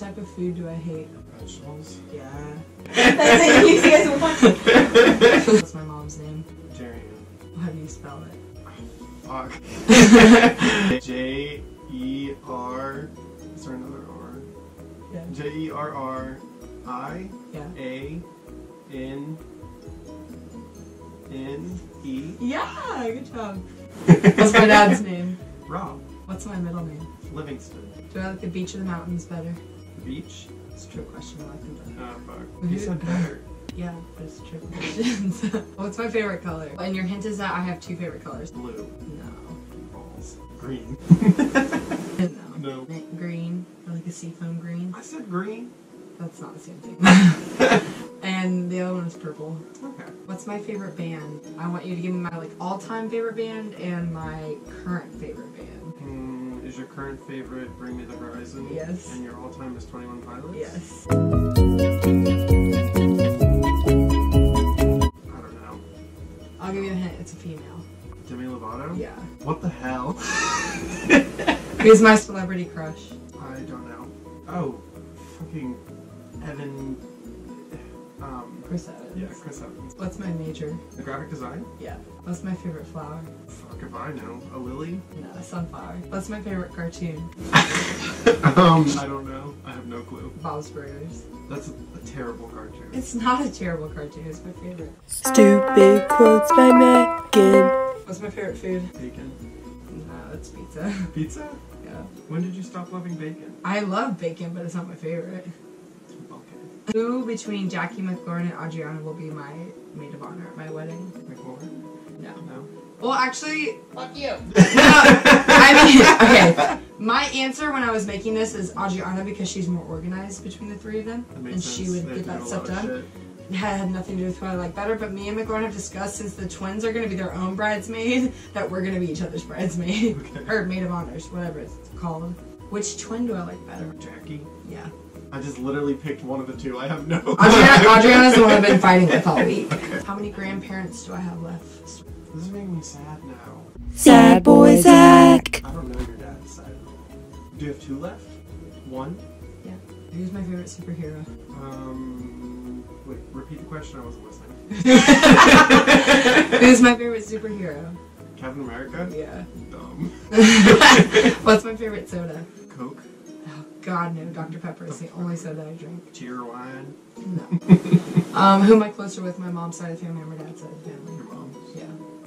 type of food do I hate? Vegetables. Yeah. That's the easiest one. What's my mom's name? Jerry. How do you spell it? Fuck. J E R. Is there another R? Yeah. J E R R I Yeah. A N N E. Yeah, good job. What's my dad's name? Rob What's my middle name? Livingston. Do I like the beach or the mountains better? Beach. It's a trick question. I like them better. Oh fuck. You said better. Yeah, but it's a trick question. What's my favorite color? And your hint is that I have two favorite colors. Blue. No. Balls. Green. No. No. Mint green. Or like a seafoam green. I said green. That's not the same thing. and the other one is purple. Okay. What's my favorite band? I want you to give me my like all-time favorite band and my current favorite band. Hmm, is your current favorite Bring Me the Horizon? Yes. And your all-time is Twenty One Pilots? Yes. I don't know. I'll give you a hint. It's a female. Demi Lovato? Yeah. What the hell? Who's my celebrity crush? I don't know. Oh, fucking Evan. Um, Chris Evans. yeah, Chris Evans. What's my major? The graphic design? Yeah. What's my favorite flower? Fuck if I know. A lily? No, a sunflower. What's my favorite cartoon? um, I don't know. I have no clue. Bob's Burgers. That's a, a terrible cartoon. It's not a terrible cartoon. It's my favorite. Stupid quotes by Megan. What's my favorite food? Bacon. No, it's pizza. Pizza? yeah. When did you stop loving bacon? I love bacon, but it's not my favorite. Okay. Who between Jackie McLaurin and Adriana will be my maid of honor at my wedding? McLaurin? No. No. Well, actually, Fuck you. I mean, okay. My answer when I was making this is Adriana because she's more organized between the three of them, That makes and sense. she would They get that stuff done. It had nothing to do with what I like better, but me and McLaurin have discussed since the twins are going to be their own bridesmaid that we're going to be each other's bridesmaid Okay. or maid of honors, whatever it's called. Which twin do I like better? Jackie? Yeah, I just literally picked one of the two. I have no. Adriana, Adriana's the one I've been fighting with all week. How many grandparents do I have left? This is making me sad now. Sad boy Zach. I don't know your dad's side. Do you have two left? One? Yeah. Who's my favorite superhero? Um. Wait, repeat the question. I wasn't listening. Who's my favorite superhero? Captain America? Yeah. Dumb. What's my favorite soda? Coke? God, no. Dr. Pepper is the only soda I drink. Cheerwine? No. um, who am I closer with? My mom's side of the family or my dad's side of the family? Your family? mom?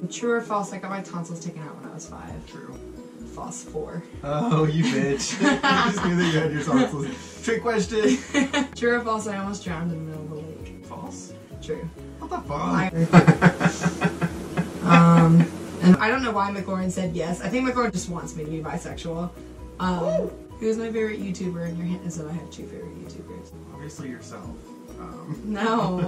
Yeah. True or false? I got my tonsils taken out when I was five. True. False four. Oh, you bitch. I just knew that you had your tonsils. Trick question. True or false? I almost drowned in the middle of the lake. False. True. What the fuck? um, and I don't know why McLaurin said yes. I think McLaurin just wants me to be bisexual. Um, who's my favorite YouTuber? And your hint is that I have two favorite YouTubers. Obviously yourself. Um, No.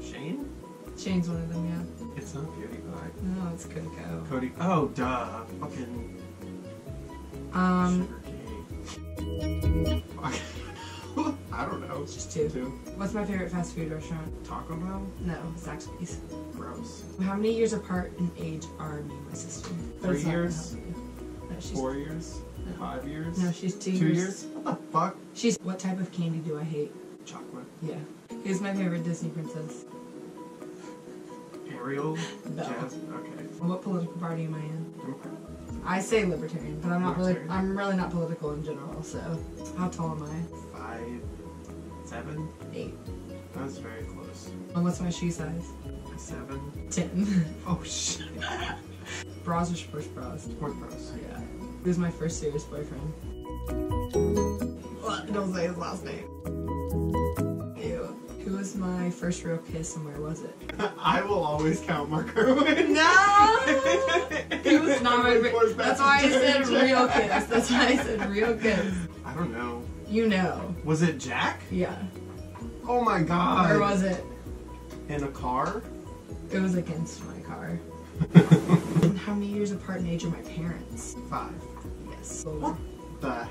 Shane? Shane's one of them, yeah. It's not PewDiePie. No, it's Coco. Cody. Oh, duh. Fucking Um, I don't know. just two. Two. What's my favorite fast food restaurant? Taco Bell? No, Zaxby's. Gross. How many years apart in age are me and my sister? Three years? No, she's Four years? No. Five years? No, she's two, Two years. years? What the fuck? She's what type of candy do I hate? Chocolate. Yeah. Who's my favorite Disney princess? Ariel? Jazz? Okay. What political party am I in? Democrat? I say libertarian, but I'm not really. I'm really not political in general. So, how tall am I? Five? Seven? Eight. That's very close. And what's my shoe size? Seven? Ten. Oh shit. bras or sports bras? Sport bros. Yeah. Who's my first serious boyfriend? Don't say his last name. Ew. Who was my first real kiss and where was it? I will always count Mark Irwin. No! He was not my. Everybody pours Re- that's why I said real kiss. That's why I said real kiss. I don't know. You know. Was it Jack? Yeah. Oh my god. Where was it? In a car? It was against my car. How many years apart in age are my parents? Five. Yes. What the?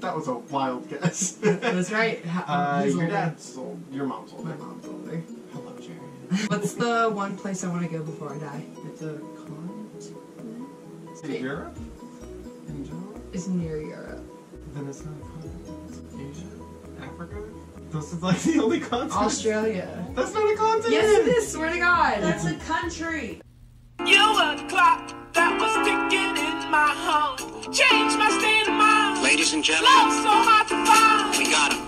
That was a wild guess. That's right. How, Uh, your older? dad's old. Your mom's My older. mom's older. Hello, Jerry. What's the one place I want to go before I die? It's a continent. Is it Europe? In general? It's near Europe. Then it's not a continent. Asia? Africa? This is like the only continent. Australia. That's not a continent. Yes, it is. Swear to God. That's a country. You clock that was ticking in my home. Change my state of mind. Ladies and gentlemen, Love so hard to find. we got him.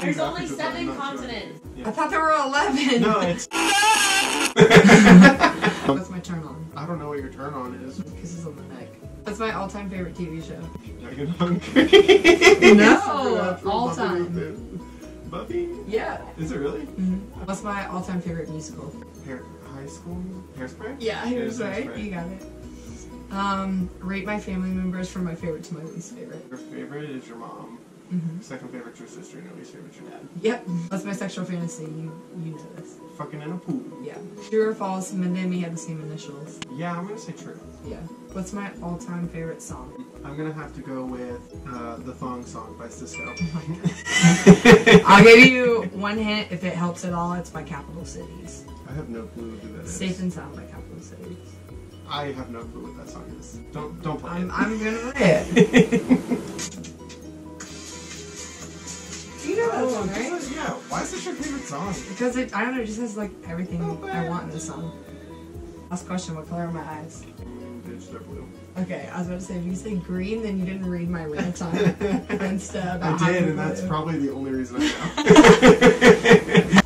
There's only I'm seven not sure. continents. I thought there were eleven. No, it's. What's my turn on? I don't know what your turn on is. Kisses on the neck. What's my all-time favorite TV show? Dragon Hungry. No, all-time. the- Buffy? Yeah. Is it really? Mm-hmm. What's my all-time favorite musical? Hair, high school? Hairspray? Yeah, here's Hairspray. You got it. Um, rate my family members from my favorite to my least favorite. Your favorite is your mom. Mm-hmm. Second favorite's your sister, and your least favorite's your dad. Yep. What's my sexual fantasy? You you know this. Fucking in a pool. Yeah. True or false? Me have the same initials. Yeah, I'm gonna say true. Yeah. What's my all-time favorite song? I'm gonna have to go with uh, the Thong Song by Sisqo. I'll give you one hint if it helps at all. It's by Capital Cities. I have no clue who that is. Safe and Sound by Capital Cities. I have no clue what that song is. Don't don't play I'm it. I'm gonna play it. You know that Oh, song, right? is- yeah. Why is this your favorite song? Because it, I don't know, it just has like everything Oh, I want in this song. Last question, what color are my eyes? They're blue. Okay, I was about to say, if you say green, then you didn't read my rant time Insta I about how did, and that's probably the only reason I know.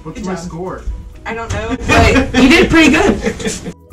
What's Good my job. score? I don't know, but you did pretty good.